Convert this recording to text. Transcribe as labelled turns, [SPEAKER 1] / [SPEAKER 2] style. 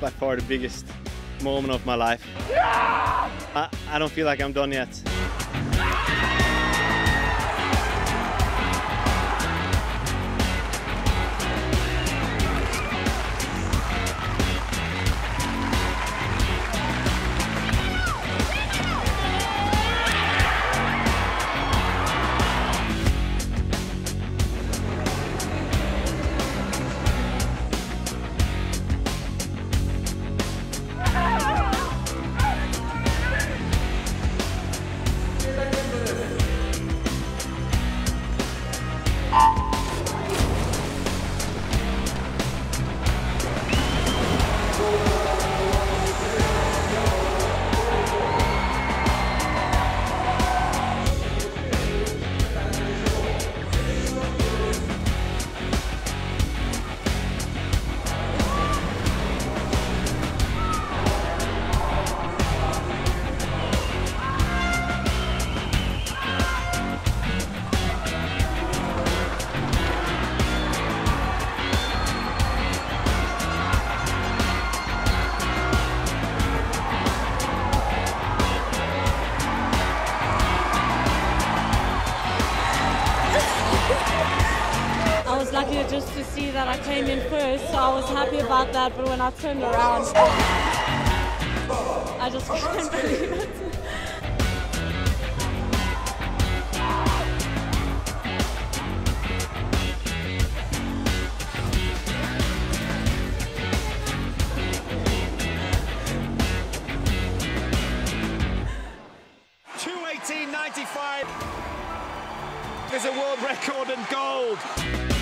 [SPEAKER 1] by far the biggest moment of my life. I, I don't feel like I'm done yet.
[SPEAKER 2] I was lucky just to see that I came in first, so I was happy about that. But when I turned around, I just couldn't believe it.
[SPEAKER 3] Is a world record and gold.